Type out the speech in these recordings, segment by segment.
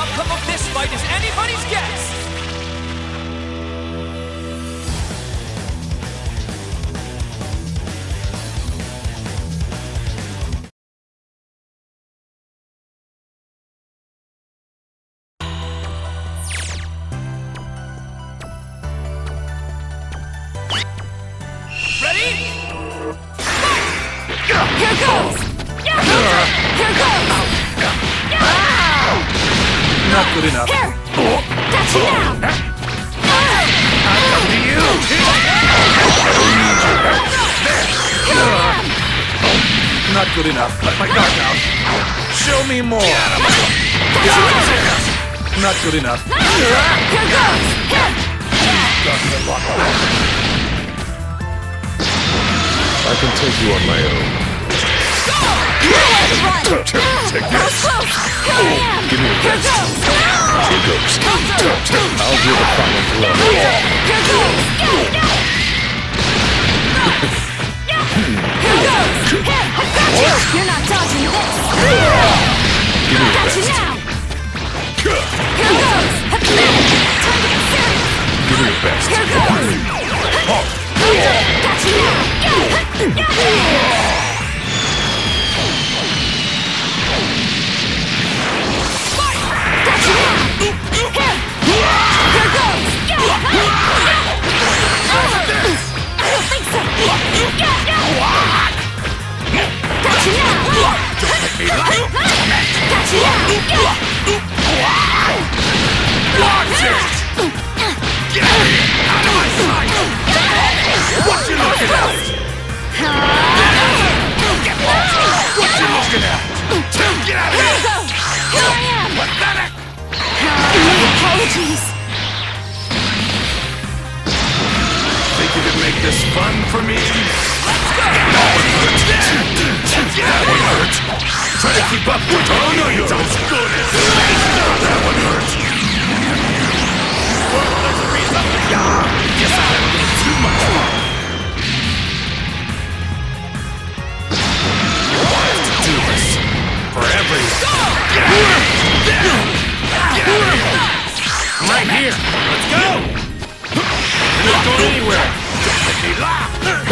outcome of this fight is anybody's guess! Here goes! Here goes! Not good enough. Here! Got you now! Up to you. Not good enough. Let my guard down. Show me more. Not good enough. Here goes! Here! I can take you on my own. Let's run! Take this. Give me Here goes! Here goes. I'll do the final blow. Here goes! Here goes! Here! I got you! You're not dodging this! Give me Got now! Here goes! Time to get serious! Give me your best. Here goes! Got you now! Watch it! Get out of my sight! What you looking at? What you looking at? Get out of Here! Apologies! Think you could make this fun for me? Up with Oh as That one hurt! Well, there's a too much fun. Do this for everyone. Right here. Let's go! You're not going anywhere. Don't me laugh.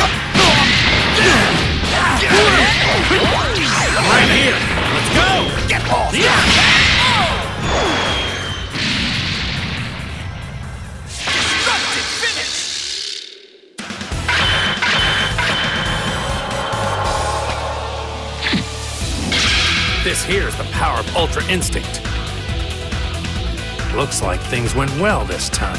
This here's the power of Ultra Instinct. Looks like things went well this time.